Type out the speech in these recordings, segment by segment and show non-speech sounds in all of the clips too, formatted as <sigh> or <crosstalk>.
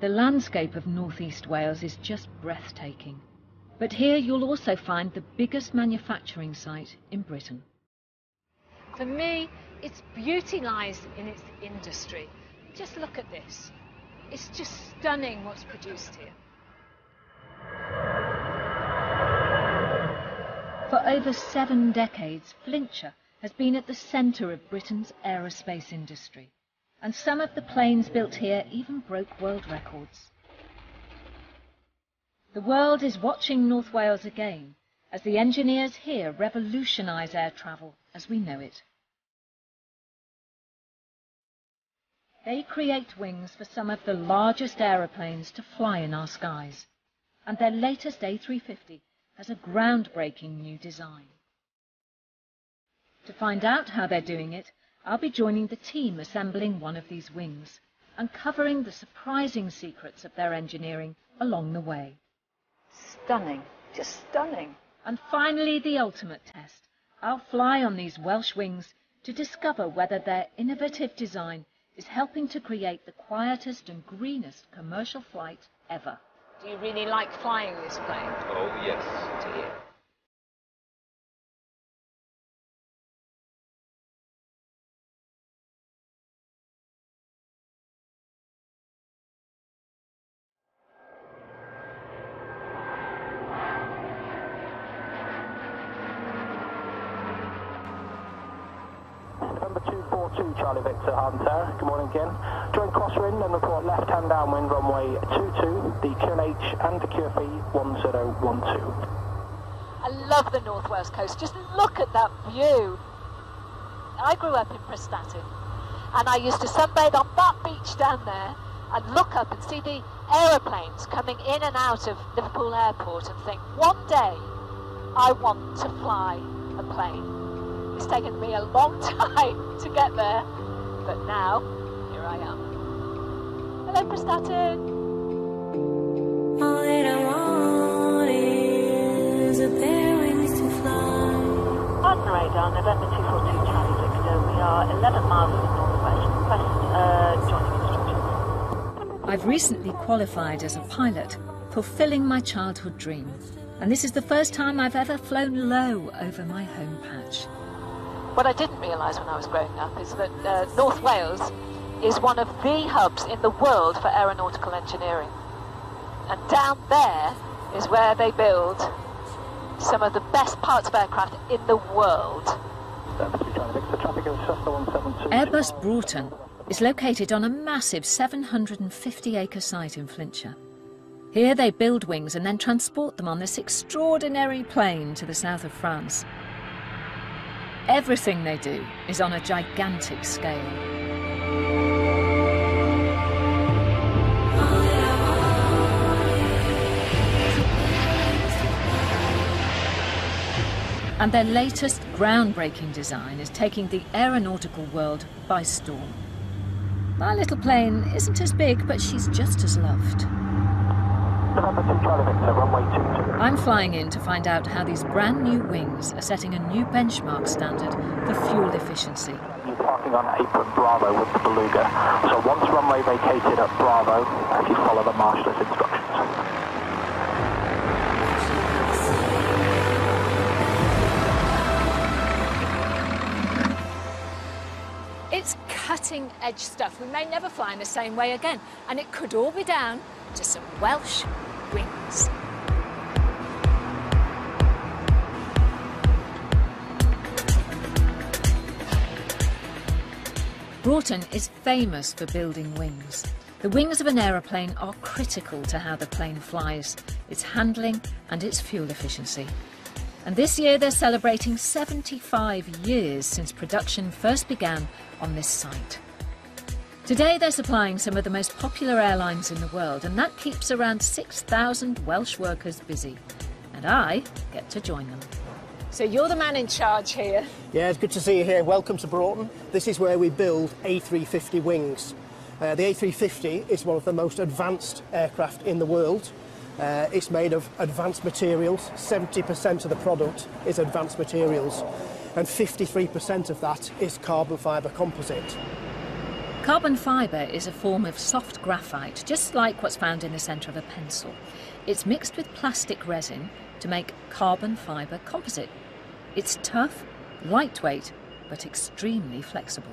The landscape of northeast Wales is just breathtaking. But here you'll also find the biggest manufacturing site in Britain. For me, its beauty lies in its industry. Just look at this. It's just stunning what's produced here. For over seven decades, Flintshire has been at the centre of Britain's aerospace industry, and some of the planes built here even broke world records. The world is watching North Wales again as the engineers here revolutionise air travel as we know it. They create wings for some of the largest aeroplanes to fly in our skies, and their latest A350 has a groundbreaking new design. To find out how they're doing it, I'll be joining the team assembling one of these wings, uncovering the surprising secrets of their engineering along the way. Stunning, just stunning. And finally, the ultimate test. I'll fly on these Welsh wings to discover whether their innovative design is helping to create the quietest and greenest commercial flight ever. Do you really like flying this plane? Oh, yes. Do you? 242, Charlie Victor, Hunter. Good morning again. Join crosswind and report left-hand downwind runway 22, the QNH and the QFE 1012. I love the North Wales coast. Just look at that view. I grew up in Prestatyn and I used to sunbathe on that beach down there and look up and see the aeroplanes coming in and out of Liverpool Airport and think, one day I want to fly a plane. It's taken me a long <laughs> time to get there, but now here I am. Hello, Prestatyn. All that I want is a pair of wings to fly. On the radar, November 242 Charlie Victor. We are 11 miles to the northwest. Request uh, joining instructions. I've recently qualified as a pilot, fulfilling my childhood dream. And this is the first time I've ever flown low over my home patch. What I didn't realise when I was growing up is that uh, North Wales is one of the hubs in the world for aeronautical engineering. And down there is where they build some of the best parts of aircraft in the world. Number 2 Charlie Victor, traffic of Cessna 172. Airbus Broughton is located on a massive 750 acre site in Flintshire. Here they build wings and then transport them on this extraordinary plane to the south of France. Everything they do is on a gigantic scale. And their latest groundbreaking design is taking the aeronautical world by storm. My little plane isn't as big, but she's just as loved. November 2 Charlie Victor, runway 22. I'm flying in to find out how these brand new wings are setting a new benchmark standard for fuel efficiency. You're parking on apron Bravo with the Beluga. So once runway vacated at Bravo, if you follow the marshal's instructions. It's cutting edge stuff. We may never fly in the same way again, and it could all be down to some Welsh Broughton is famous for building wings. The wings of an aeroplane are critical to how the plane flies, its handling and its fuel efficiency. And this year they're celebrating 75 years since production first began on this site. Today they're supplying some of the most popular airlines in the world, and that keeps around 6,000 Welsh workers busy. And I get to join them. So you're the man in charge here. Yeah, it's good to see you here. Welcome to Broughton. This is where we build A350 wings. Uh, the A350 is one of the most advanced aircraft in the world. Uh, it's made of advanced materials. 70% of the product is advanced materials, and 53% of that is carbon fibre composite. Carbon fibre is a form of soft graphite, just like what's found in the centre of a pencil. It's mixed with plastic resin to make carbon fibre composite. It's tough, lightweight, but extremely flexible.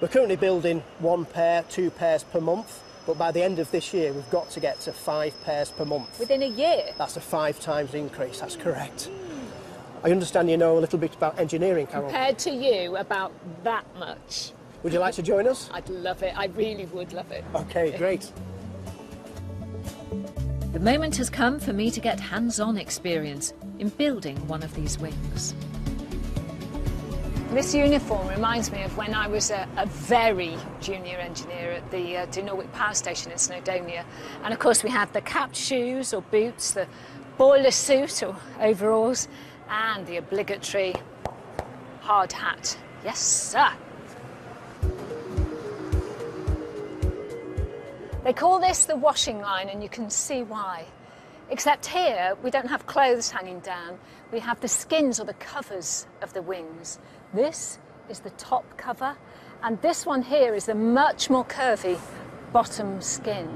We're currently building one pair, two pairs per month, but by the end of this year, we've got to get to five pairs per month. Within a year? That's a five times increase, that's correct. I understand you know a little bit about engineering, Carol. Compared to you, about that much. Would you like to join us? I'd love it. I really would love it. Okay, great. The moment has come for me to get hands on experience in building one of these wings. This uniform reminds me of when I was a, a very junior engineer at the uh, Dinorwic Power Station in Snowdonia. And of course, we had the capped shoes or boots, the boiler suit or overalls, and the obligatory hard hat. Yes, sir. They call this the washing line, and you can see why. Except here, we don't have clothes hanging down. We have the skins or the covers of the wings. This is the top cover, and this one here is the much more curvy bottom skin.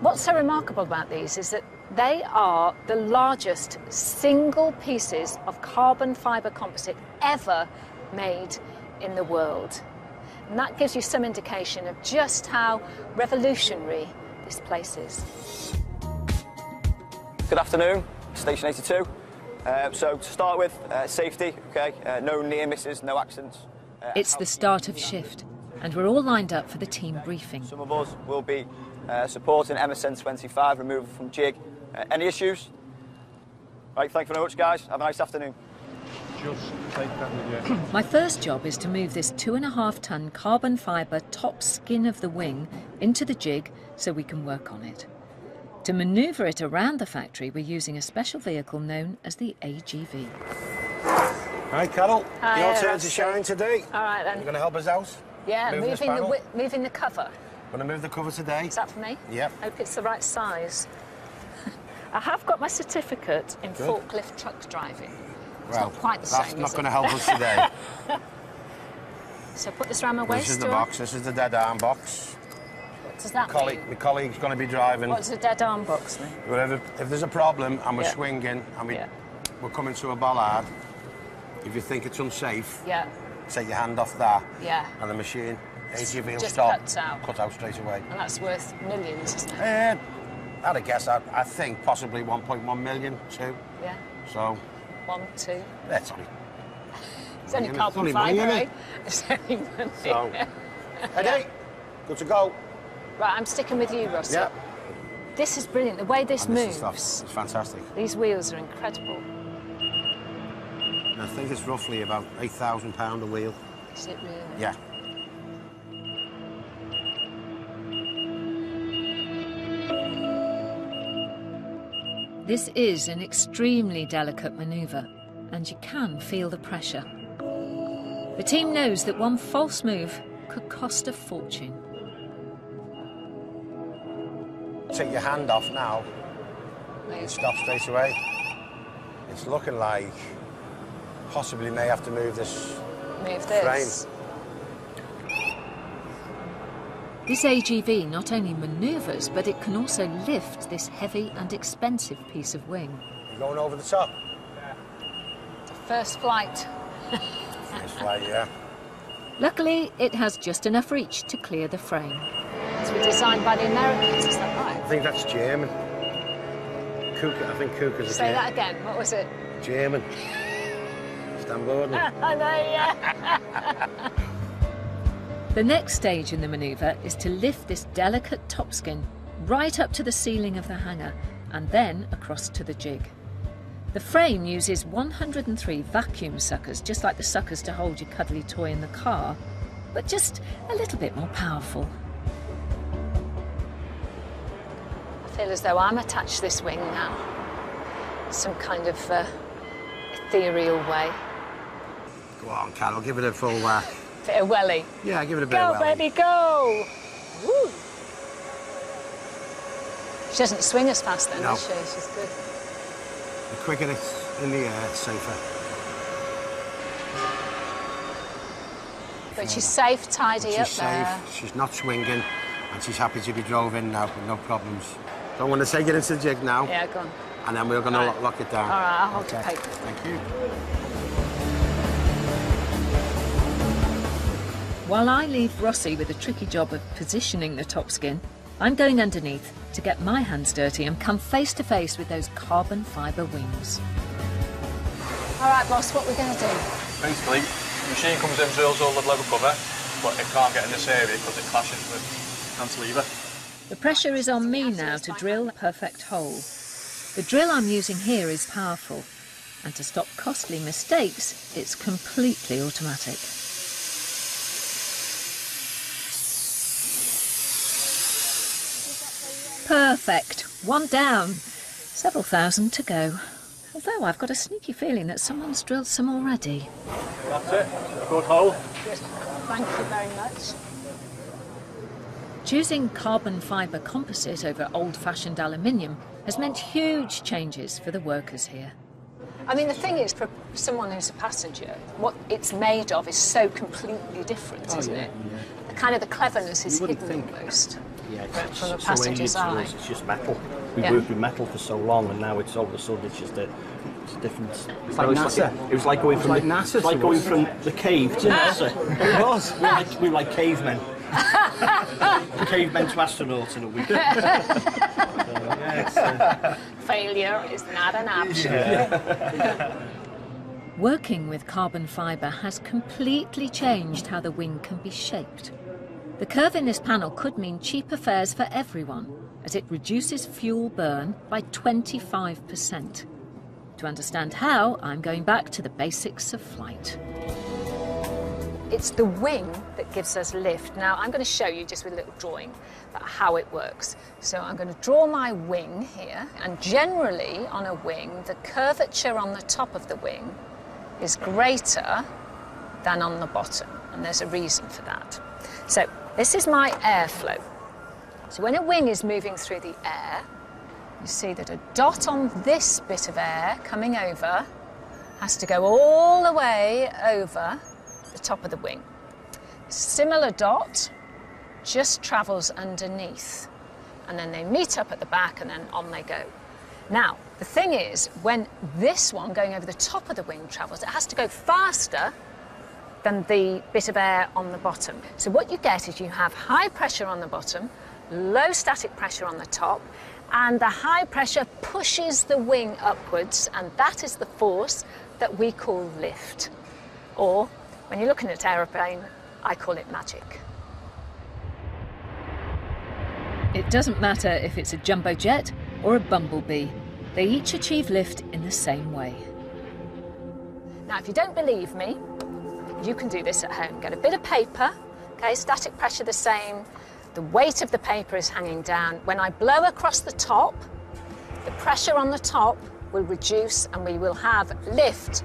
What's so remarkable about these is that they are the largest single pieces of carbon fibre composite ever made in the world. And that gives you some indication of just how revolutionary this place is. Good afternoon, Station 82. Uh, so to start with, uh, safety, okay, uh, no near misses, no accidents. Uh, It's the start of shift, and we're all lined up for the team briefing. Some of us will be uh, supporting MSN 25 removal from jig. Uh, any issues? Right, thank you very much, guys. Have a nice afternoon. Just take that with you. <clears throat> My first job is to move this two and a half ton carbon fibre top skin of the wing into the jig so we can work on it. To manoeuvre it around the factory, we're using a special vehicle known as the AGV. Hi, Carol. Hi, Your turn to Rusty. shine today. All right then. You're going to help us out? Yeah, Move this moving the, panel. moving the cover. Going to move the cover today? Is that for me? Yep. Hope it's the right size. <laughs> I have got my certificate in Good. forklift truck driving. It's well, not quite the that's same. not going to help us today. <laughs> So put this around my waist. this is the box. This is the dead arm box. What does that Colleague, mean? my colleague's going to be driving. What does a dead arm box mean? Whatever. If there's a problem and we're Yeah. swinging and we, Yeah. we're coming to a bollard, if you think it's unsafe, Yeah, take your hand off that yeah. and the machine, AGV will Just stop. cuts out. Cut out straight away. And that's worth millions, isn't it? Uh, I'd guess, I, I think possibly 1.1 million, two. Yeah. So, One, two. that's only. It's only It's carbon only money, fibre, eh? <laughs> It's only money. So, Eddie, good to go. Right, I'm sticking with you, Russ. Yeah. This is brilliant. The way this And this moves. is stuff. It's fantastic. These wheels are incredible. I think it's roughly about £8,000 a wheel. Is it really? Yeah. This is an extremely delicate manoeuvre, and you can feel the pressure. The team knows that one false move could cost a fortune. Take your hand off now. It stops straight away. It's looking like possibly may have to move this Move this. This AGV not only manoeuvres, but it can also lift this heavy and expensive piece of wing. You're going over the top. First flight. first flight, yeah. Luckily, it has just enough reach to clear the frame. It's been designed by the Americans, is that right? I think that's German. Kuka, I think Kuka's a Say that again. What was it? German. <laughs> Stan Gordon. I know, yeah. <laughs> the next stage in the manoeuvre is to lift this delicate top skin right up to the ceiling of the hangar and then across to the jig. The frame uses 103 vacuum suckers, just like the suckers to hold your cuddly toy in the car, but just a little bit more powerful. I feel as though I'm attached to this wing now, some kind of uh, ethereal way. Go on, Carol, give it a full whack. Of welly. Yeah, give it a bit Go, of welly. baby, go! Woo. She doesn't swing as fast then, No. does she? She's good. The quicker it's in the air, safer. But she's safe, tidy She's up safe, there. she's not swinging, and she's happy to be drove in now with no problems. So I'm going to take it into the jig now, Yeah, go on. and then we're going to lock, lock it down. All right, I'll hold the Okay. paper. Thank you. While I leave Rossi with the tricky job of positioning the top skin, I'm going underneath to get my hands dirty and come face to face with those carbon fibre wings. All right, boss, what we're going to do? Basically, the machine comes in, drills all the level cover, but it can't get in this area because it clashes with the cantilever. The pressure is on me now to drill a perfect hole. The drill I'm using here is powerful, and to stop costly mistakes, it's completely automatic. Perfect. One down. Several thousand to go. Although I've got a sneaky feeling that someone's drilled some already. That's it. Good hole. Thank you very much. Choosing carbon fibre composite over old fashioned aluminium has meant huge changes for the workers here. I mean, the thing is, for someone who's a passenger, what it's made of is so completely different, oh, isn't it? The kind of the cleverness is hidden think. almost. Yeah, From it's the so alien passenger's to eye. us, It's just metal. We've Yeah. worked with metal for so long, and now it's all of a sudden it's just a, it's a different. It's like it, NASA. it was like going It's from like the, NASA it's like going from the cave to NASA. it was. We were like, we were like cavemen. cavemen to astronauts in a week. <laughs> So, yeah, it's, uh, Failure is not an option. Working with carbon fibre has completely changed how the wing can be shaped. The curve in this panel could mean cheaper fares for everyone, as it reduces fuel burn by 25%. To understand how, I'm going back to the basics of flight. It's the wing that gives us lift. Now, I'm going to show you just with a little drawing how it works. So I'm going to draw my wing here, and generally on a wing, the curvature on the top of the wing is greater than on the bottom, and there's a reason for that. So this is my airflow. So when a wing is moving through the air, you see that a dot on this bit of air coming over has to go all the way over the top of the wing. Similar dot just travels underneath, and then they meet up at the back, and then on they go. Now, the thing is, when this one going over the top of the wing travels, it has to go faster than the bit of air on the bottom. So what you get is you have high pressure on the bottom, low static pressure on the top, and the high pressure pushes the wing upwards, and that is the force that we call lift. Or, when you're looking at an aeroplane, I call it magic. It doesn't matter if it's a jumbo jet or a bumblebee, they each achieve lift in the same way. Now, if you don't believe me, you can do this at home. Get a bit of paper, okay, static pressure the same, the weight of the paper is hanging down. When I blow across the top, the pressure on the top will reduce and we will have lift.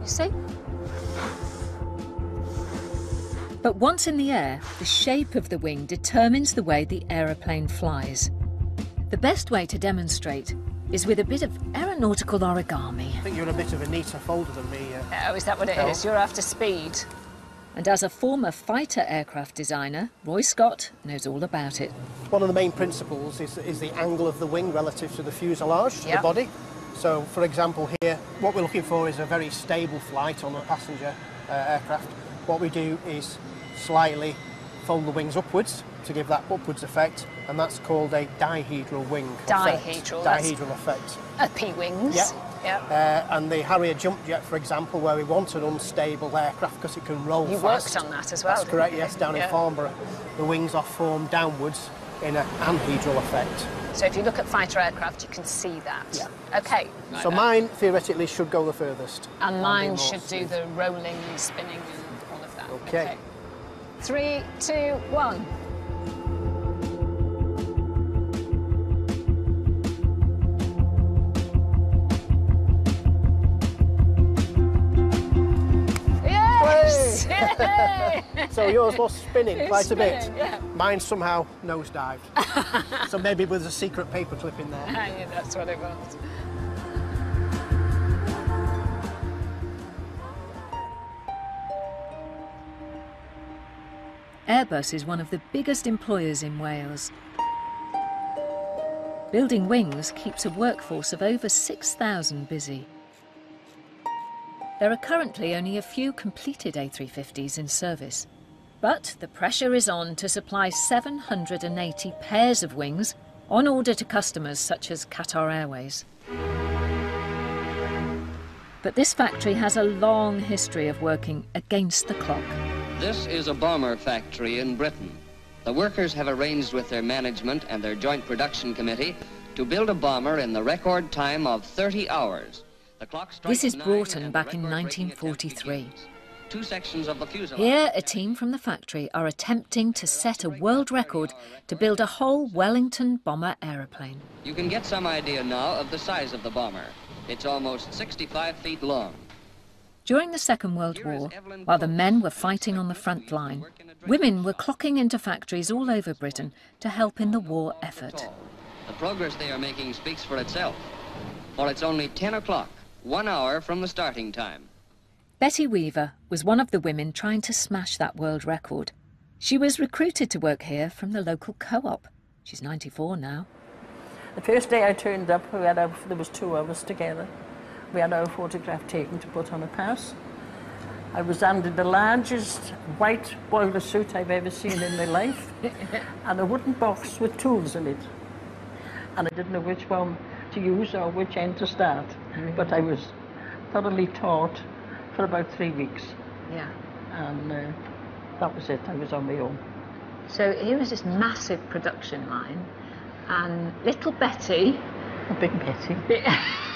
You see? But once in the air, the shape of the wing determines the way the aeroplane flies. The best way to demonstrate is with a bit of aeronautical origami. I think you're a bit of a neater folder than me. Uh, Oh, is that what it is? You're after speed. And as a former fighter aircraft designer, Roy Scott knows all about it. One of the main principles is, is the angle of the wing relative to the fuselage, Yep. the body. So, for example, here, what we're looking for is a very stable flight on a passenger uh, aircraft. What we do is slightly fold the wings upwards to give that upwards effect, and that's called a dihedral wing. Dihedral, that's- Dihedral effect. Uppy wings. Yeah. Yep. Uh, and the Harrier jump jet, for example, where we want an unstable aircraft because it can roll You fast. worked on that as well, That's correct, you? yes, down Yeah. in Farnborough. The wings are formed downwards in an anhedral effect. So if you look at fighter aircraft, you can see that. Yeah. Okay. So mine theoretically should go the furthest. And mine more should do the rolling and spinning and all of that. Okay. Three, two, one. Yes! <laughs> So yours was spinning It's quite a bit. yeah. Mine somehow nosedived. <laughs> so maybe with a secret paperclip in there. yeah, that's what it was. Airbus is one of the biggest employers in Wales. Building wings keeps a workforce of over 6,000 busy. There are currently only a few completed A350s in service. But the pressure is on to supply 780 pairs of wings on order to customers such as Qatar Airways. But this factory has a long history of working against the clock. This is a bomber factory in Britain. The workers have arranged with their management and their joint production committee to build a bomber in the record time of 30 hours. The clock This is Broughton back in 1943. Two sections of the fuselage. Here, a team from the factory are attempting to set a world record to build a whole Wellington bomber aeroplane. You can get some idea now of the size of the bomber. It's almost 65 feet long. During the Second World War, while the men were fighting on the front line, women were clocking into factories all over Britain to help in the war effort. The progress they are making speaks for itself. For it's only 10 o'clock, one hour from the starting time. Betty Weaver was one of the women trying to smash that world record. She was recruited to work here from the local co-op. She's 94 now. The first day I turned up, we had our, there was two of us together. We had our photograph taken to put on a pass. I was handed the largest white boiler suit I've ever seen in my life <laughs> and a wooden box with tools in it. And I didn't know which one to use or which end to start. But I was thoroughly taught for about three weeks. Yeah. And uh, that was it. I was on my own. So here was this massive production line, and little Betty. A big Betty. <laughs>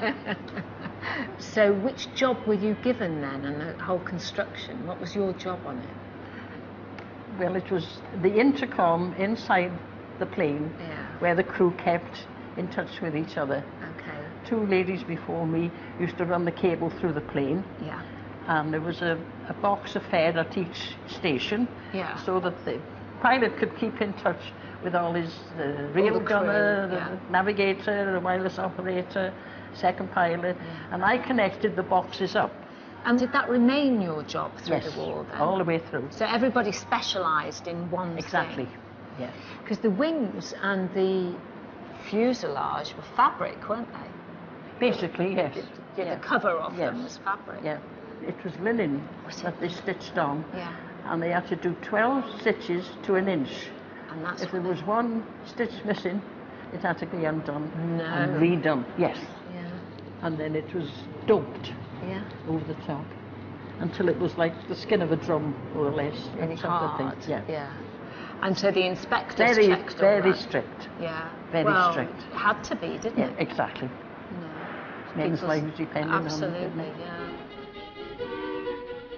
<laughs> so which job were you given then, and the whole construction? What was your job on it? Well, it was the intercom inside the plane Yeah. where the crew kept in touch with each other. Okay. Two ladies before me used to run the cable through the plane, Yeah. and there was a, a box of fare at each station Yeah. so that the pilot could keep in touch with all his uh, rail crew, gunner, the yeah. navigator, the wireless operator, second pilot, and I connected the boxes up. And did that remain your job through Yes, the war then? all the way through. So everybody specialised in one Exactly. Yes. Because the wings and the fuselage were fabric, weren't they? Basically, yes. Yeah, Yeah. the cover of Yes. them was fabric. Yeah, it was linen that they stitched on. Yeah. And they had to do 12 stitches to an inch. And that's if there was one stitch missing, it had to be undone No. and redone. Yes. Yeah. And then it was doped Yeah. over the top until it was like the skin of a drum, or less. Really that sort of hard. Yeah. Yeah. And so the inspectors Very, checked all very that. strict. Yeah. Very well, strict. It had to be, didn't Yeah, it? exactly. You know, Men's people's- lives depending on Absolutely, yeah.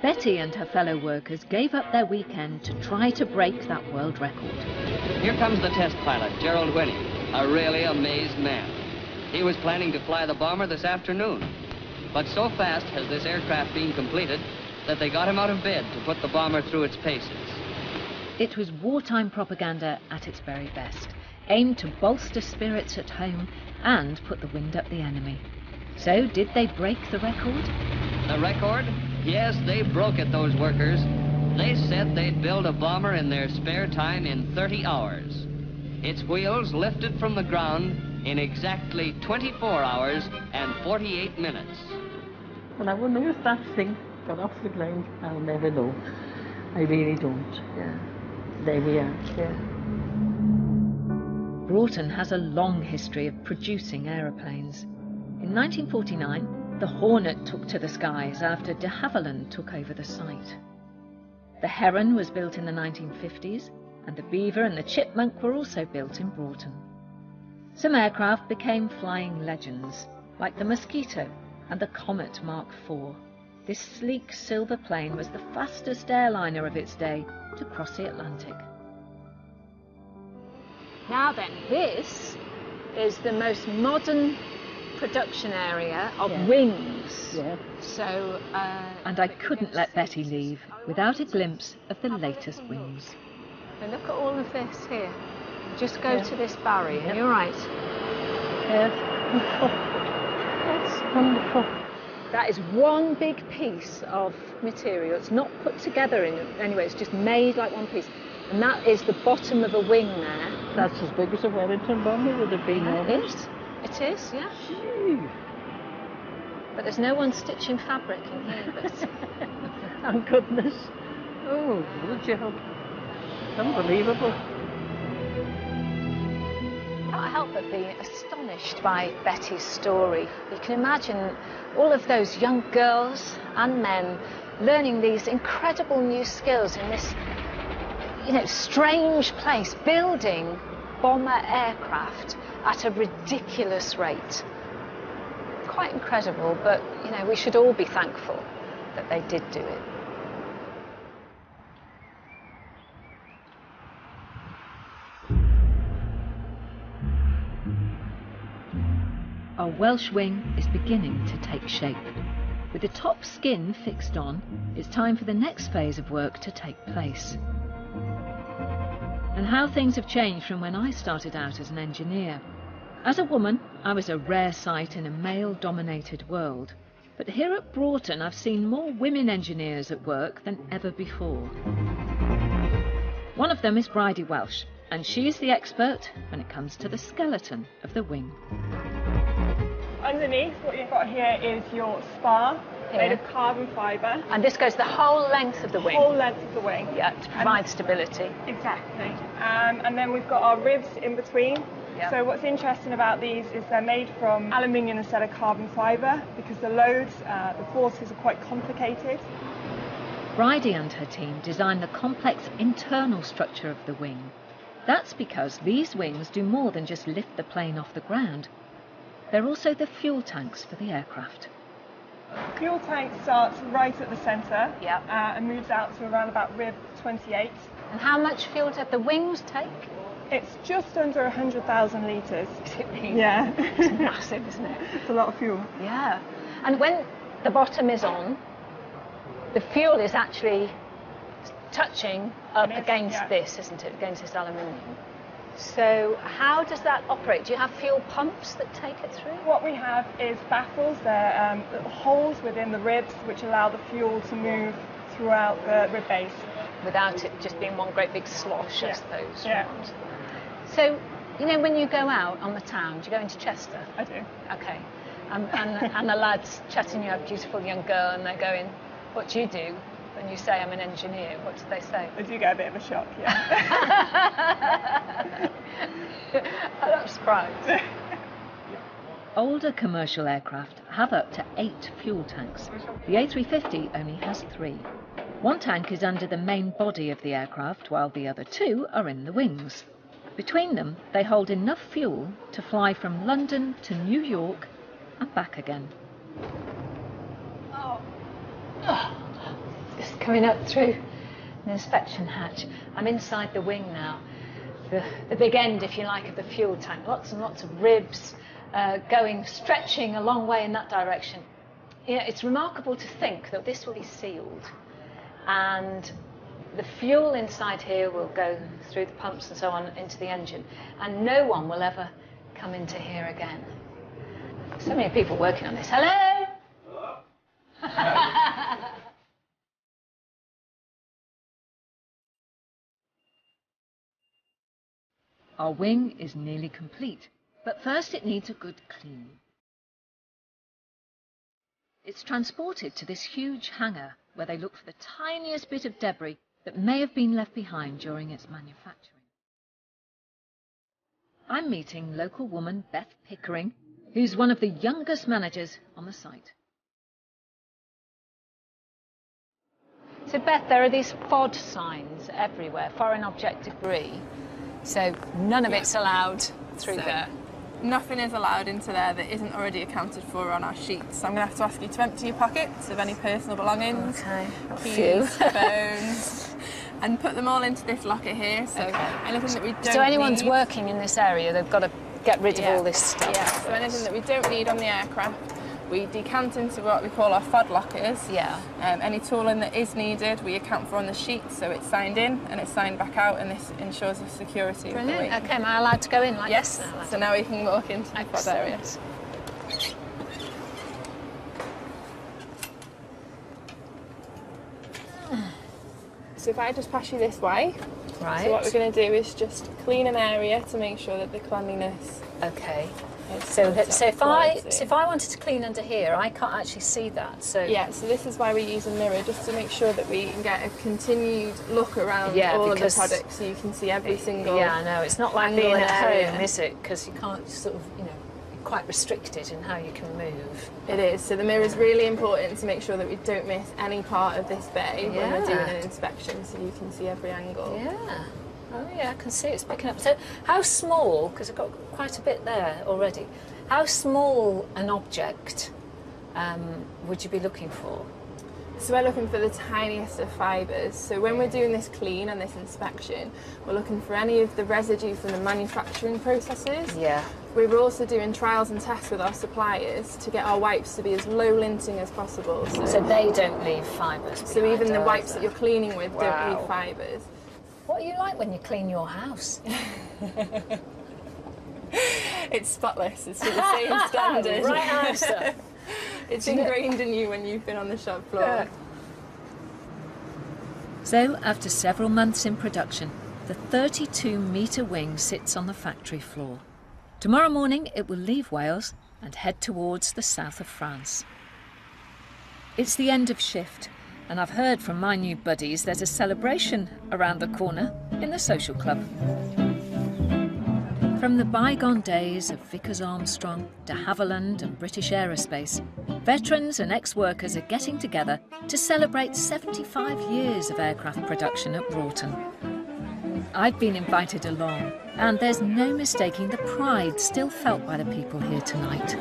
Betty and her fellow workers gave up their weekend to try to break that world record. Here comes the test pilot, Gerald Winnie, a really amazed man. He was planning to fly the bomber this afternoon. But so fast has this aircraft been completed that they got him out of bed to put the bomber through its paces. It was wartime propaganda at its very best, aimed to bolster spirits at home and put the wind up the enemy. So, did they break the record? The record? Yes, they broke it, those workers. They said they'd build a bomber in their spare time in 30 hours. Its wheels lifted from the ground in exactly 24 hours and 48 minutes. Well, I wonder if that thing got off the ground. I'll never know. I really don't. Yeah. There we are. Yeah. Broughton has a long history of producing aeroplanes. In 1949, the Hornet took to the skies after de Havilland took over the site. The Heron was built in the 1950s, and the Beaver and the Chipmunk were also built in Broughton. Some aircraft became flying legends, like the Mosquito and the Comet Mark IV. This sleek silver plane was the fastest airliner of its day to cross the Atlantic. Now then, this is the most modern production area of Yeah. wings. Yeah. So, uh, And I couldn't let Betty leave without a glimpse of the latest wings. and look at all of this here. Just go Yeah. to this Barry, and you're right. Yes. Wonderful. That's wonderful. That is one big piece of material. It's not put together in any way, it's just made like one piece. And that is the bottom of a wing there. That's as big as a Wellington bomber would have been. Yeah, it almost. is. It is, yeah. Gee. But there's no one stitching fabric in here. But <laughs> Thank goodness. Oh, what a job. Unbelievable. Can't help but be astonished by Betty's story. You can imagine all of those young girls and men learning these incredible new skills in this, you know, strange place, building bomber aircraft at a ridiculous rate. Quite incredible, but you know, we should all be thankful that they did do it. Welsh wing is beginning to take shape. With the top skin fixed on, it's time for the next phase of work to take place. And how things have changed from when I started out as an engineer. As a woman, I was a rare sight in a male dominated world. But here at Broughton, I've seen more women engineers at work than ever before. One of them is Bridie Welsh, and she's the expert when it comes to the skeleton of the wing. Underneath, what you've got here is your spar made of carbon fibre. And this goes the whole length of the wing. Whole length of the wing. Yeah, to provide stability. Exactly. Um, and then we've got our ribs in between. Yeah. So what's interesting about these is they're made from aluminium instead of carbon fibre because the loads, uh, the forces are quite complicated. Bridie and her team designed the complex internal structure of the wing. That's because these wings do more than just lift the plane off the ground. They're also the fuel tanks for the aircraft. Fuel tank starts right at the centre Yeah. uh, and moves out to around about rib 28. And how much fuel did the wings take? It's just under 100,000 litres. Is it really? Yeah. <laughs> It's massive, isn't it? <laughs> It's a lot of fuel. Yeah. And when the bottom is on, the fuel is actually touching up against yeah. this, isn't it? Against this aluminium. So how does that operate? Do you have fuel pumps that take it through? What we have is baffles. They're um, holes within the ribs which allow the fuel to move throughout the rib base. Without it just being one great big slosh, I Yeah. suppose. Yeah. right? So, you know, when you go out on the town, do you go into Chester? I do. Okay. Um, and, and the lads chatting you up, beautiful young girl, and they're going, what do you do? When you say I'm an engineer, what do they say? I do get a bit of a shock, yeah. <laughs> I'm not surprised. <laughs> Older commercial aircraft have up to eight fuel tanks. The A350 only has three. One tank is under the main body of the aircraft, while the other two are in the wings. Between them, they hold enough fuel to fly from London to New York and back again. Oh. Just coming up through an inspection hatch. I'm inside the wing now. The, the big end, if you like, of the fuel tank. Lots and lots of ribs uh, going, stretching a long way in that direction. Yeah, it's remarkable to think that this will be sealed and the fuel inside here will go through the pumps and so on into the engine, and no one will ever come into here again. So many people working on this. Hello? <laughs> Our wing is nearly complete, but first it needs a good clean. It's transported to this huge hangar where they look for the tiniest bit of debris that may have been left behind during its manufacturing. I'm meeting local woman Beth Pickering, who's one of the youngest managers on the site. So, Beth, there are these FOD signs everywhere, foreign object debris. So, none of it's allowed through So, there. Nothing is allowed into there that isn't already accounted for on our sheets. So I'm going to have to ask you to empty your pockets of any personal belongings, Okay. Keys, phones, <laughs> and put them all into this locker here. So anything that we don't So, anyone's need, working in this area, they've got to get rid Yeah. of all this stuff. Yeah, so anything that we don't need on the aircraft, we decant into what we call our FOD lockers. Yeah. Um, any tooling that is needed, we account for on the sheet, so it's signed in and it's signed back out, and this ensures the security Brilliant. of the week. Okay, am I allowed to go in like yes. Now, so now we can walk into the FOD area. So if I just pass you this way, right. so what we're going to do is just clean an area to make sure that the cleanliness okay. So, set so if I so if I wanted to clean under here, I can't actually see that. So Yeah, so this is why we use a mirror, just to make sure that we can get a continued look around Yeah, all of the products so you can see every single Yeah, I know. It's not like being at area. home, is it? Because you can't sort of, you know, quite restricted in how you can move. It is. So the mirror is really important to make sure that we don't miss any part of this bay when we're doing an inspection, so you can see every angle. Yeah. Oh yeah, I can see it's picking up. So how small? Because I've got quite a bit there already. How small an object um, would you be looking for? So we're looking for the tiniest of fibres. So when we're doing this clean and this inspection, we're looking for any of the residue from the manufacturing processes. Yeah. We were also doing trials and tests with our suppliers to get our wipes to be as low linting as possible. So they don't leave fibres. So even the wipes that you're cleaning with don't leave fibres. What are you like when you clean your house? <laughs> <laughs> It's spotless. It's to the <laughs> same standard. Right answer. <laughs> it's Do you know- ingrained in you when you've been on the shop floor. So, after several months in production, the 32 metre wing sits on the factory floor. Tomorrow morning, it will leave Wales and head towards the south of France. It's the end of shift, and I've heard from my new buddies there's a celebration around the corner in the social club. From the bygone days of Vickers Armstrong de Havilland and British Aerospace, veterans and ex workers are getting together to celebrate 75 years of aircraft production at Broughton. I've been invited along, and there's no mistaking the pride still felt by the people here tonight.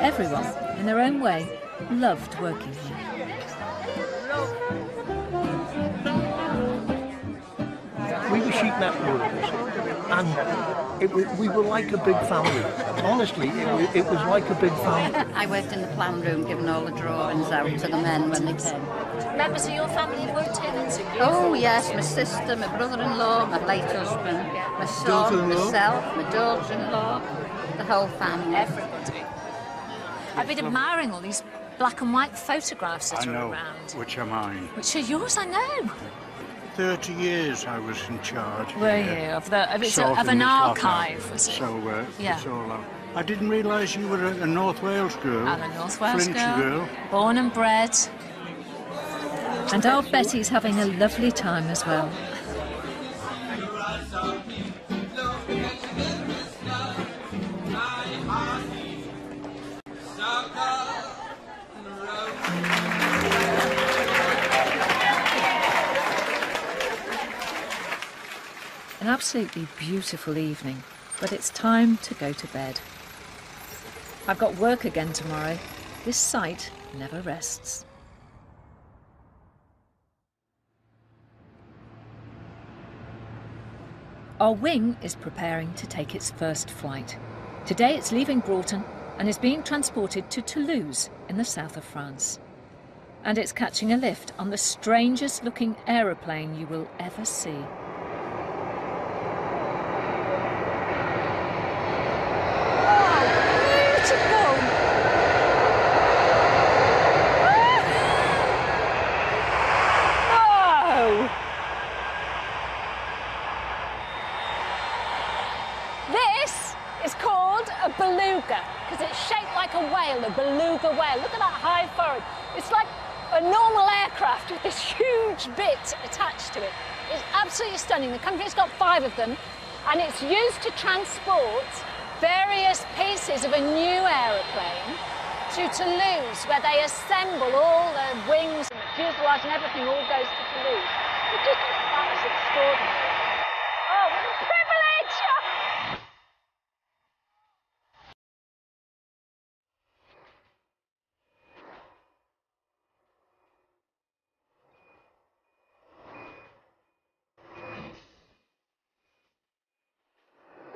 Everyone, in their own way, loved working here. We were workers, and it was, we were like a big family. Honestly, it was, it was like a big family. I worked in the plan room giving all the drawings out to the men when they came. Members of your family have worked here you- Oh yes, my sister, my brother-in-law, my late husband, my son, Daughter-in-law? myself, my daughter-in-law, the whole family. Everybody. I've been admiring all these black and white photographs that I are know, around. which are mine. Which are yours, I know. 30 years I was in charge. Were you? Of the- of it's of an archive, was it? So uh, Yeah. it's all out. I didn't realise you were a, a North Wales girl. I'm a North Wales girl, girl. born and bred. And our Betty's having a lovely time as well. An absolutely beautiful evening, but it's time to go to bed. I've got work again tomorrow. This site never rests. Our wing is preparing to take its first flight. Today it's leaving Broughton and is being transported to Toulouse in the south of France. And it's catching a lift on the strangest looking aeroplane you will ever see. Oh! This is called a beluga because it's shaped like a whale, a beluga whale. Look at that high forehead. It's like a normal aircraft with this huge bit attached to it. It's absolutely stunning. The country's got five of them and it's used to transport various pieces of a new aeroplane to Toulouse where they assemble all the wings and the fuselage and everything all goes to Toulouse. But just that, it's extraordinary. Oh, what a privilege!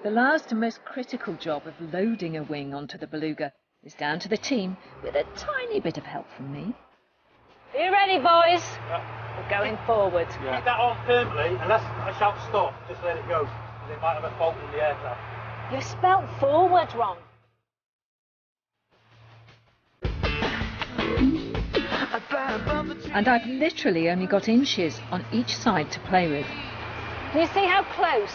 The last and most critical job of loading a wing onto the beluga is down to the team with a tiny bit of help from me. Are you ready, boys? We're going forward. Keep that on firmly, unless I shout stop, just let it go. 'cause It might have a fault in the aircraft. You spelt forward wrong. And I've literally only got inches on each side to play with. Can you see how close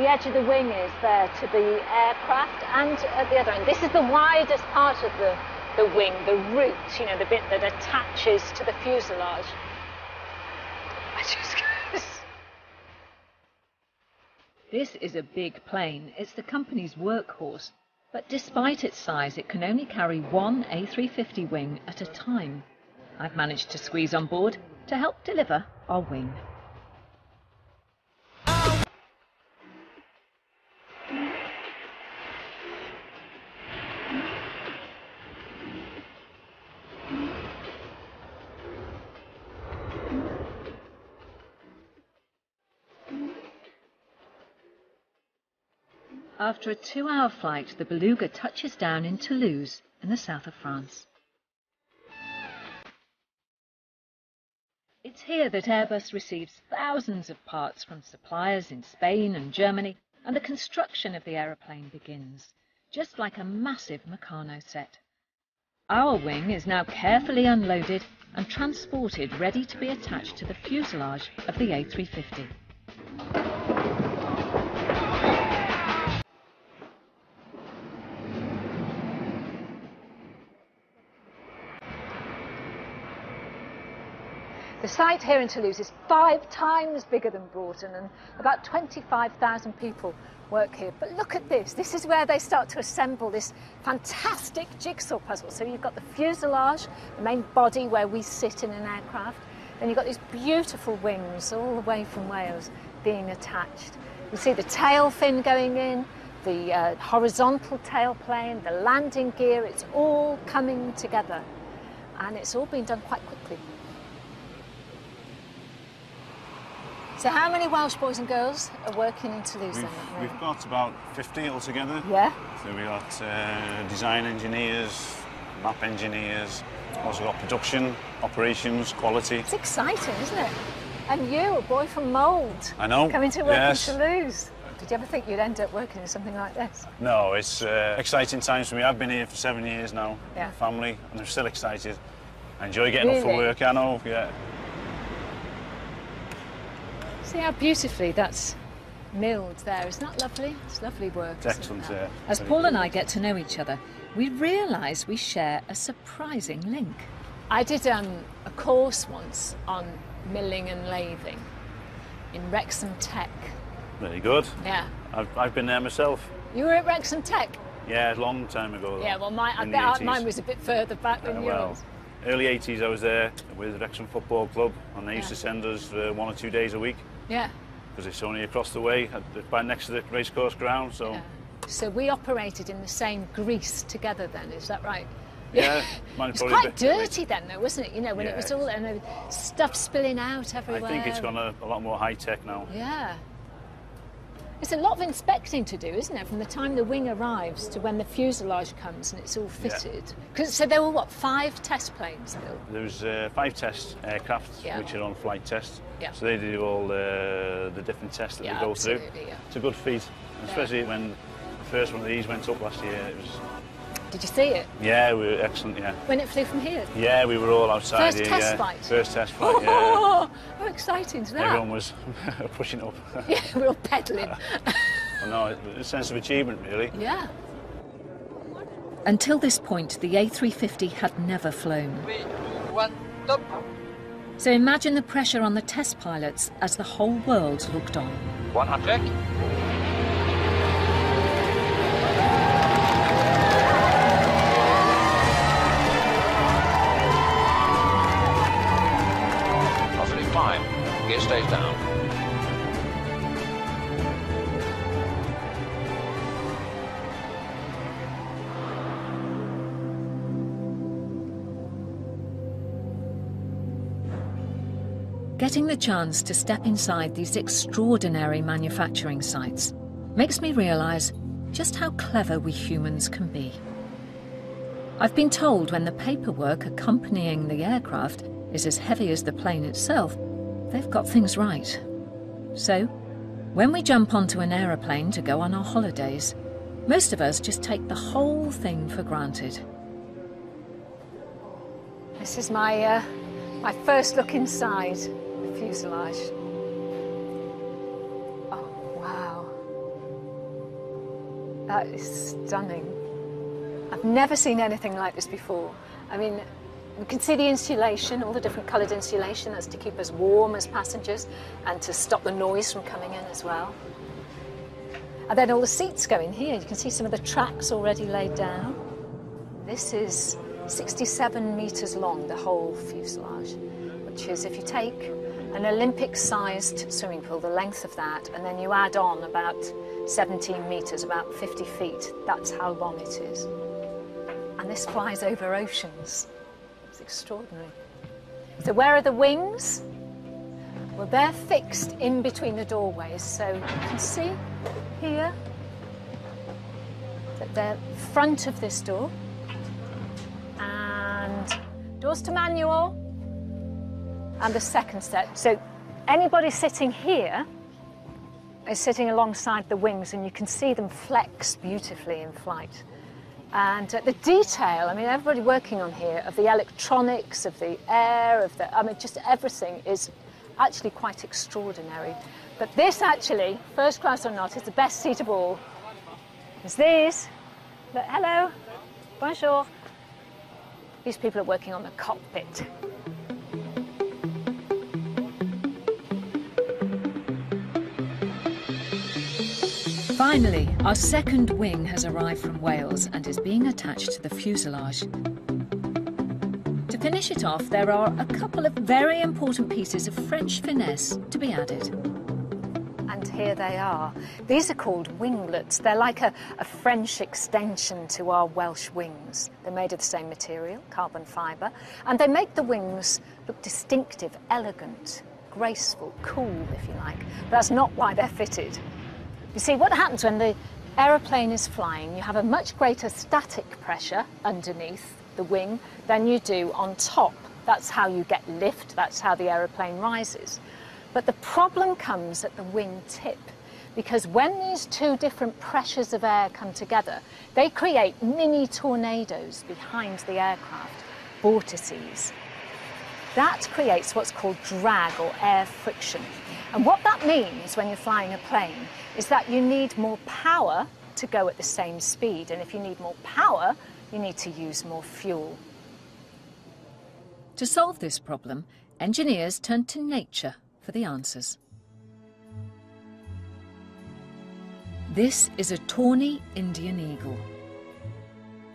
the edge of the wing is there to the aircraft and at the other end? This is the widest part of the, the wing, the root, you know, the bit that attaches to the fuselage. I just goes. This is a big plane. It's the company's workhorse. But despite its size, it can only carry one A350 wing at a time. I've managed to squeeze on board to help deliver our wing. After a two-hour flight, the Beluga touches down in Toulouse in the south of France. It's here that Airbus receives thousands of parts from suppliers in Spain and Germany, and the construction of the aeroplane begins, just like a massive Meccano set. Our wing is now carefully unloaded and transported ready to be attached to the fuselage of the A350. Site here in Toulouse is five times bigger than Broughton and about 25,000 people work here. But look at this. This is where they start to assemble this fantastic jigsaw puzzle. So you've got the fuselage, the main body where we sit in an aircraft. Then you've got these beautiful wings all the way from Wales being attached. You see the tail fin going in, the uh, horizontal tail plane, the landing gear, it's all coming together. And it's all been done quite quickly. So how many Welsh boys and girls are working in Toulouse We've, then? at the moment? we've got about 50 altogether. Yeah. So we've got uh, design engineers, map engineers, also got production, operations, quality. It's exciting, isn't it? And you, a boy from Mold, I know, coming to work yes. in Toulouse. Did you ever think you'd end up working in something like this? No, it's uh, exciting times for me. I've been here for seven years now, Yeah. family, and I'm still excited. I enjoy getting up for work, I know, yeah. See how beautifully that's milled there. Isn't that lovely? It's lovely work. It's excellent, it? yeah. As Paul and I get to know each other, we realise we share a surprising link. I did um, a course once on milling and lathing in Wrexham Tech. Very good. Yeah. I've, I've been there myself. You were at Wrexham Tech? Yeah, a long time ago. though, Yeah, well, my, I bet mine was a bit further back than Uh, well, yours. early 80s I was there with Wrexham Football Club and they used to send us uh, one or two days a week Yeah. because it's only across the way, by next to the racecourse ground. So So we operated in the same grease together then, is that right? yeah, <laughs> It's quite dirty then, though, wasn't it? You know, when it was all and stuff spilling out everywhere. I think it's gone a, a lot more high tech now. Yeah. It's a lot of inspecting to do, isn't it? From the time the wing arrives to when the fuselage comes and it's all fitted? Yeah. so there were what five test planes built. There's uh, five test aircraft Yeah. which are on flight test. Yeah. So they do all the, the different tests that Yeah, they go through. absolutely, yeah. It's a good feat, especially when the first one of these went up last year. It was Did you see it yeah, we were excellent. Yeah, when it flew from here? yeah, we were all outside First here. test yeah. flight? First test flight. Oh, yeah. Oh, how exciting is that? Everyone was <laughs> pushing up. <laughs> Yeah, we were pedalling. <laughs> Well, no, a sense of achievement, really. yeah. Until this point, the A350 had never flown. So imagine the pressure on the test pilots as the whole world looked on. 100. 5. Stays down. Getting the chance to step inside these extraordinary manufacturing sites makes me realise just how clever we humans can be. I've been told when the paperwork accompanying the aircraft is as heavy as the plane itself, they've got things right. So, when we jump onto an aeroplane to go on our holidays, most of us just take the whole thing for granted. This is my, uh, my first look inside the fuselage. Oh, wow. That is stunning. I've never seen anything like this before. I mean, you can see the insulation, all the different coloured insulation. That's to keep us warm as passengers and to stop the noise from coming in as well. And then all the seats go in here. You can see some of the tracks already laid down. This is 67 metres long, the whole fuselage, which is if you take an Olympic-sized swimming pool, the length of that, and then you add on about 17 metres, about 50 feet, that's how long it is. And this flies over oceans. Extraordinary. So where are the wings? Well, they're fixed in between the doorways, so you can see here that they're front of this door and doors to manual and the second set. So anybody sitting here is sitting alongside the wings and you can see them flex beautifully in flight. And uh, the detail, I mean, everybody working on here, of the electronics, of the air, of the, I mean, just everything is actually quite extraordinary. But this actually, first class or not, is the best seat of all. It's these. But, hello, bonjour. These people are working on the cockpit. Finally, our second wing has arrived from Wales and is being attached to the fuselage. To finish it off, there are a couple of very important pieces of French finesse to be added. And here they are. These are called winglets. They're like a, a French extension to our Welsh wings. They're made of the same material, carbon fibre, and they make the wings look distinctive, elegant, graceful, cool, if you like. But that's not why they're fitted. You see, what happens when the aeroplane is flying, you have a much greater static pressure underneath the wing than you do on top. That's how you get lift, that's how the aeroplane rises. But the problem comes at the wing tip because when these two different pressures of air come together, they create mini tornadoes behind the aircraft, vortices. That creates what's called drag or air friction. And what that means when you're flying a plane is that you need more power to go at the same speed. And if you need more power, you need to use more fuel. To solve this problem, engineers turned to nature for the answers. This is a tawny Indian eagle.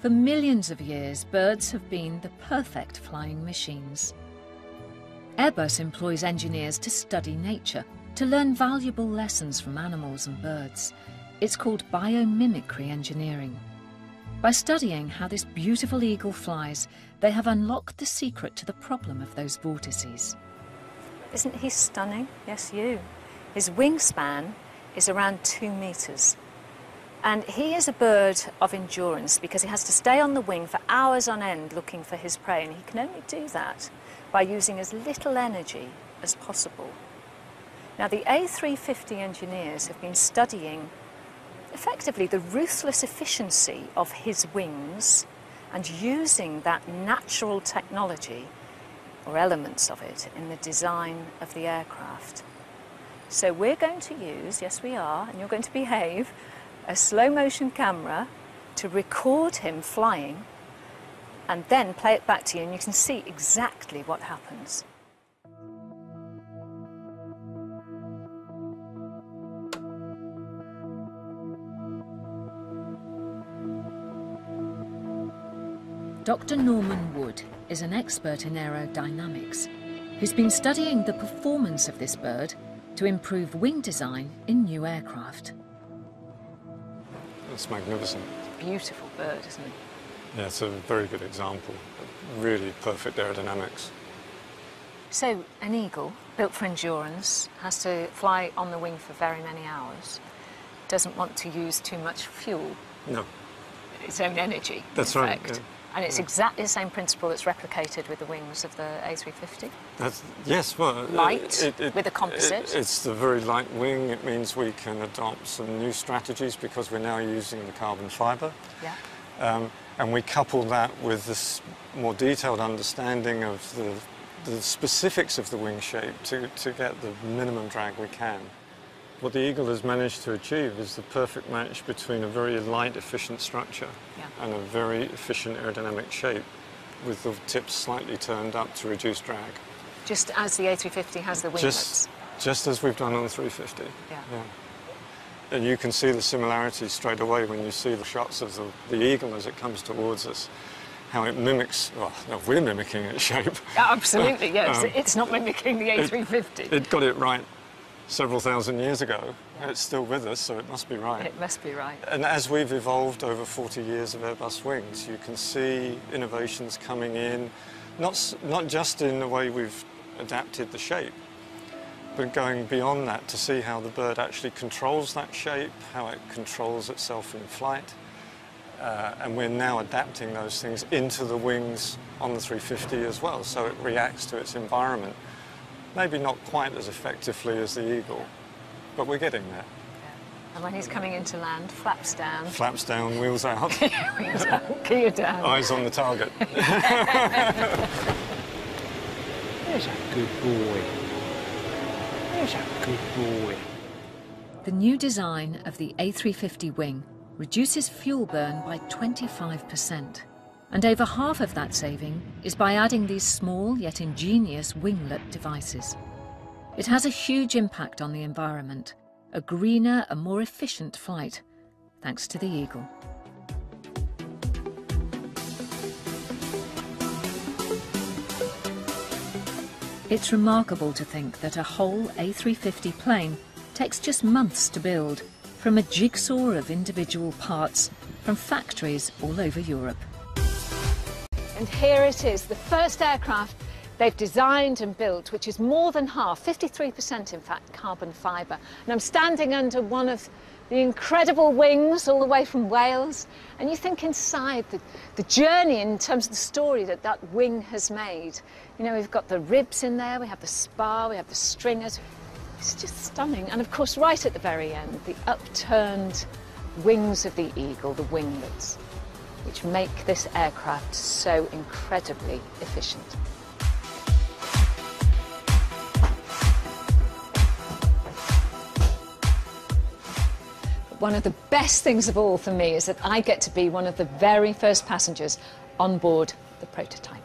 For millions of years, birds have been the perfect flying machines. Airbus employs engineers to study nature, to learn valuable lessons from animals and birds. It's called biomimicry engineering. By studying how this beautiful eagle flies, they have unlocked the secret to the problem of those vortices. Isn't he stunning? Yes, you. His wingspan is around two metres. And he is a bird of endurance because he has to stay on the wing for hours on end looking for his prey, and he can only do that by using as little energy as possible. Now, the A350 engineers have been studying effectively the ruthless efficiency of his wings and using that natural technology or elements of it in the design of the aircraft. So we're going to use, yes we are, and you're going to behave, a slow motion camera to record him flying and then play it back to you and you can see exactly what happens. Dr. Norman Wood is an expert in aerodynamics who's been studying the performance of this bird to improve wing design in new aircraft. It's magnificent. Beautiful bird, isn't it? Yeah, it's a very good example. Really perfect aerodynamics. So, an eagle, built for endurance, has to fly on the wing for very many hours, doesn't want to use too much fuel, No, its own energy. that's right. yeah. And it's Yeah. exactly the same principle that's replicated with the wings of the A350. That's, yes, well, uh, Light with a composite. it- it's the very light wing. It means we can adopt some new strategies because we're now using the carbon fibre. Yeah. Um, and we couple that with this more detailed understanding of the, the specifics of the wing shape to, to get the minimum drag we can. What the Eagle has managed to achieve is the perfect match between a very light, efficient structure Yeah. and a very efficient aerodynamic shape with the tips slightly turned up to reduce drag. Just as the A350 has the winglets. Just, just as we've done on the 350. Yeah. And you can see the similarities straight away when you see the shots of the, the eagle as it comes towards us, how it mimics, well, no, we're mimicking its shape. <laughs> Absolutely, yes. Um, it's not mimicking the A350. It got it right several thousand years ago. It's still with us, so it must be right. It must be right. And as we've evolved over 40 years of Airbus wings, you can see innovations coming in, not, not just in the way we've adapted the shape, but going beyond that to see how the bird actually controls that shape, how it controls itself in flight. Uh, and we're now adapting those things into the wings on the 350 as well, so it reacts to its environment. Maybe not quite as effectively as the Eagle, but we're getting there. And when he's coming into land, flaps down. Flaps down, wheels out, <laughs> Wheels out, gear down. eyes on the target. <laughs> There's a good boy. There's a good boy. The new design of the A350 wing reduces fuel burn by 25%. And over half of that saving is by adding these small yet ingenious winglet devices. It has a huge impact on the environment, a greener and more efficient flight, thanks to the Eagle. It's remarkable to think that a whole A350 plane takes just months to build, from a jigsaw of individual parts from factories all over Europe. And here it is, the first aircraft they've designed and built, which is more than half, 53% in fact, carbon fibre. And I'm standing under one of the incredible wings all the way from Wales. And you think inside the, the journey in terms of the story that that wing has made. You know, we've got the ribs in there, we have the spar, we have the stringers. It's just stunning. And of course, right at the very end, the upturned wings of the eagle, the winglets, which make this aircraft so incredibly efficient. One of the best things of all for me is that I get to be one of the very first passengers on board the prototype.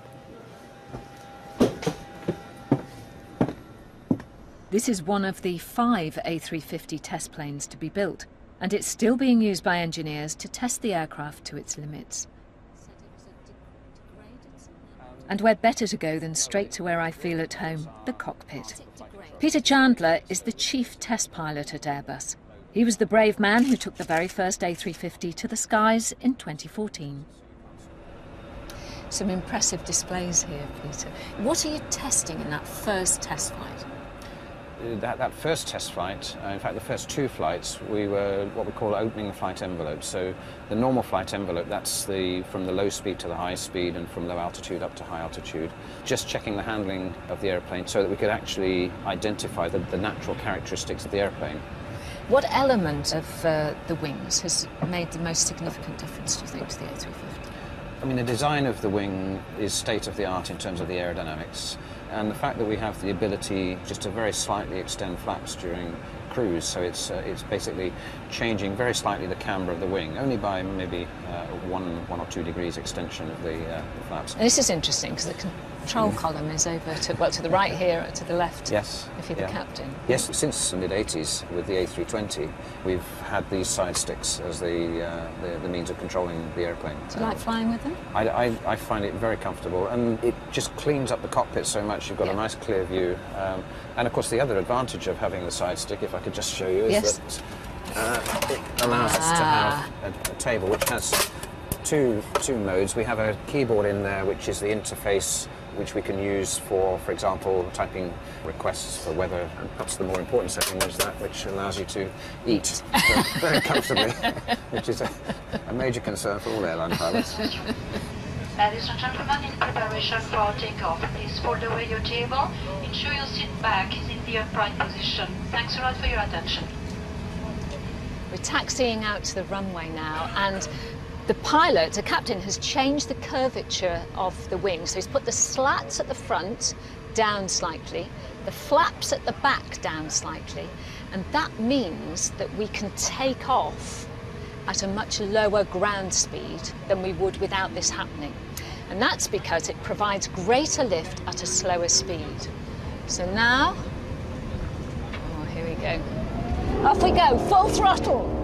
This is one of the five A350 test planes to be built, and it's still being used by engineers to test the aircraft to its limits. And where better to go than straight to where I feel at home, the cockpit. Peter Chandler is the chief test pilot at Airbus. He was the brave man who took the very first A350 to the skies in 2014. Some impressive displays here, Peter. What are you testing in that first test flight? That, that first test flight, uh, in fact the first two flights, we were what we call opening the flight envelope. So the normal flight envelope, that's the from the low speed to the high speed and from low altitude up to high altitude. Just checking the handling of the airplane so that we could actually identify the, the natural characteristics of the airplane. What element of uh, the wings has made the most significant difference, do you think, to the A350? I mean, the design of the wing is state of the art in terms of the aerodynamics, and the fact that we have the ability just to very slightly extend flaps during cruise, so it's uh, it's basically changing very slightly the camber of the wing, only by maybe uh, one one or two degrees extension of the, uh, the flaps. And this is interesting because the control column is over to, well, to the right here, to the left, Yes. if you're yeah. the captain. Yes, since the mid 80s with the A320, we've had these side sticks as the, uh, the, the means of controlling the airplane. Do you like flying with them? I, I, I find it very comfortable and it just cleans up the cockpit so much. You've got a nice clear view. Um, and of course, the other advantage of having the side stick, if I could just show you, is Yes. that uh, it allows us to Ah. have a, a table which has two, two modes. We have a keyboard in there, which is the interface which we can use for, for example, typing requests for weather. And perhaps the more important setting is that which allows you to eat very, very <laughs> comfortably, which is a, a major concern for all airline pilots. Ladies and gentlemen, in preparation for takeoff, please fold away your table. Ensure your seat back is in the upright position. Thanks a lot for your attention. We're taxiing out to the runway now, and The pilot, the captain, has changed the curvature of the wing. So he's put the slats at the front down slightly, the flaps at the back down slightly, and that means that we can take off at a much lower ground speed than we would without this happening. And that's because it provides greater lift at a slower speed. So now, oh, here we go. Off we go, full throttle.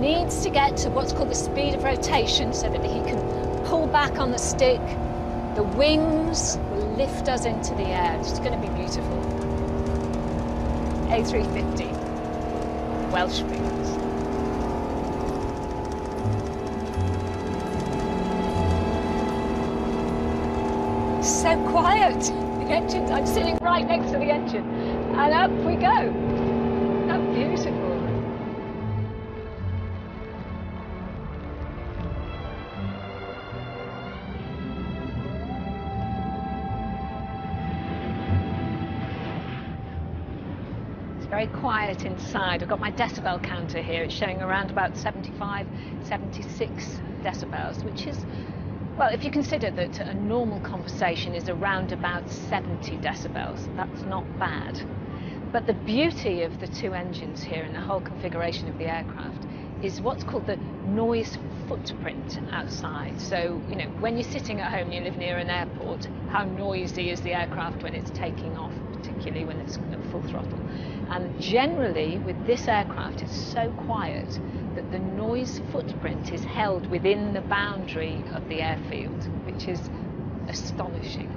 Needs to get to what's called the speed of rotation so that he can pull back on the stick. The wings will lift us into the air. It's going to be beautiful. A350, Welsh wings. So quiet. The engine, I'm sitting right next to the engine. And up we go. Quiet inside. I've got my decibel counter here. It's showing around about 75, 76 decibels, which is, well, if you consider that a normal conversation is around about 70 decibels, that's not bad. But the beauty of the two engines here and the whole configuration of the aircraft is what's called the noise footprint outside. So, you know, when you're sitting at home you live near an airport, how noisy is the aircraft when it's taking off, particularly when it's at full throttle? And generally, with this aircraft, it's so quiet that the noise footprint is held within the boundary of the airfield, which is astonishing.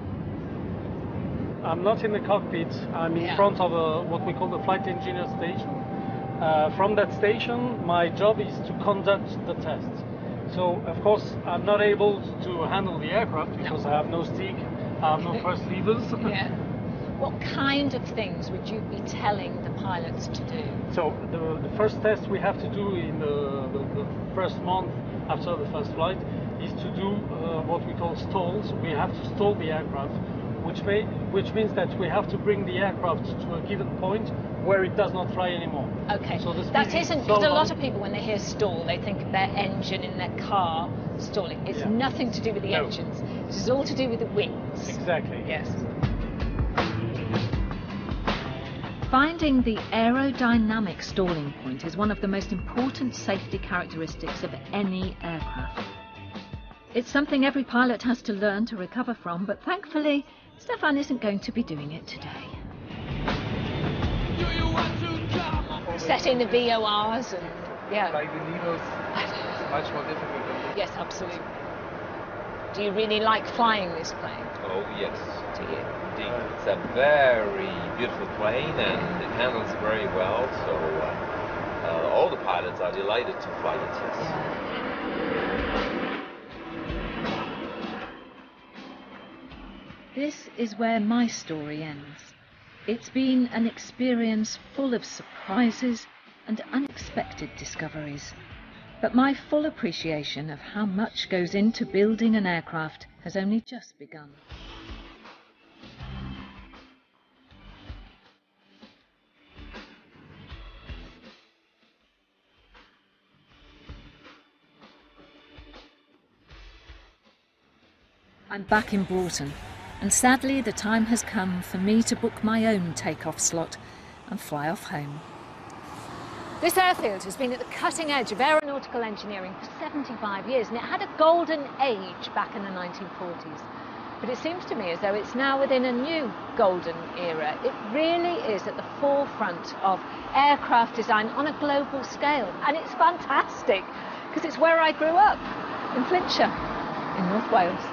I'm not in the cockpit. I'm in Yeah. front of a, what we call the flight engineer station. Uh, from that station, my job is to conduct the test. So, of course, I'm not able to handle the aircraft because I have no stick, I have no <laughs> thrust levers. Yeah. What kind of things would you be telling the pilots to do? So the, the first test we have to do in the, the, the first month after the first flight is to do uh, what we call stalls. We have to stall the aircraft, which may, which means that we have to bring the aircraft to a given point where it does not fly anymore. Okay. So the that isn't so a lot of people, when they hear stall, they think of their engine in their car stalling. It's Yeah. nothing to do with the No. engines. This is all to do with the wings. Exactly. Yes. Finding the aerodynamic stalling point is one of the most important safety characteristics of any aircraft. It's something every pilot has to learn to recover from, but thankfully, Stefan isn't going to be doing it today. Setting the VORs and yeah. Like the needles, it's much more difficult. Than Yes, absolutely. Do you really like flying this plane? Oh yes. Do you? It's a very beautiful plane and it handles very well. So uh, uh, all the pilots are delighted to fly it. Yes. This is where my story ends. It's been an experience full of surprises and unexpected discoveries. But my full appreciation of how much goes into building an aircraft has only just begun. I'm back in Broughton, and sadly the time has come for me to book my own takeoff slot and fly off home. This airfield has been at the cutting edge of aeronautical engineering for 75 years, and it had a golden age back in the 1940s. But it seems to me as though it's now within a new golden era. It really is at the forefront of aircraft design on a global scale, and it's fantastic because it's where I grew up, in Flintshire, in North Wales.